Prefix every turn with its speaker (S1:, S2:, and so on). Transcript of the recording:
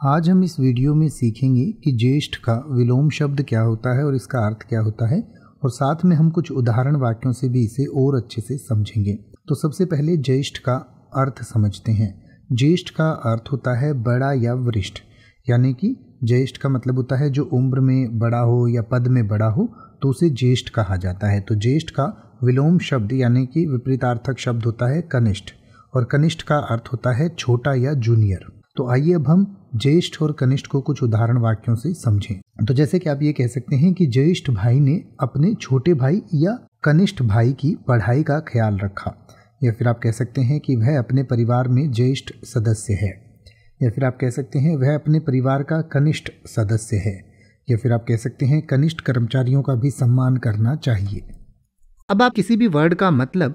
S1: आज हम इस वीडियो में सीखेंगे कि ज्येष्ठ का विलोम शब्द क्या होता है और इसका अर्थ क्या होता है, और साथ में हम कुछ उदाहरण वाक्यों से भी इसे और अच्छे से समझेंगे। तो सबसे पहले ज्येष्ठ का अर्थ समझते हैं। ज्येष्ठ का अर्थ होता है बड़ा या वरिष्ठ। यानी कि ज्येष्ठ का मतलब होता है जो उम्र में बड़ा हो या पद में बड़ा हो तो उसे ज्येष्ठ कहा जाता है। तो ज्येष्ठ का विलोम शब्द यानी कि विपरीतार्थक शब्द होता है कनिष्ठ, और कनिष्ठ का अर्थ होता है छोटा या जूनियर। तो आइए अब हम ज्येष्ठ और कनिष्ठ को कुछ उदाहरण वाक्यों से समझें। तो जैसे कि आप ये कह सकते हैं कि ज्येष्ठ भाई ने अपने छोटे भाई या कनिष्ठ भाई की पढ़ाई का ख्याल रखा। या फिर आप कह सकते हैं कि वह अपने परिवार में ज्येष्ठ सदस्य है। या फिर आप कह सकते हैं वह अपने परिवार का कनिष्ठ सदस्य है। या फिर आप कह सकते हैं कनिष्ठ कर्मचारियों का भी सम्मान करना चाहिए।
S2: अब आप किसी भी वर्ड का मतलब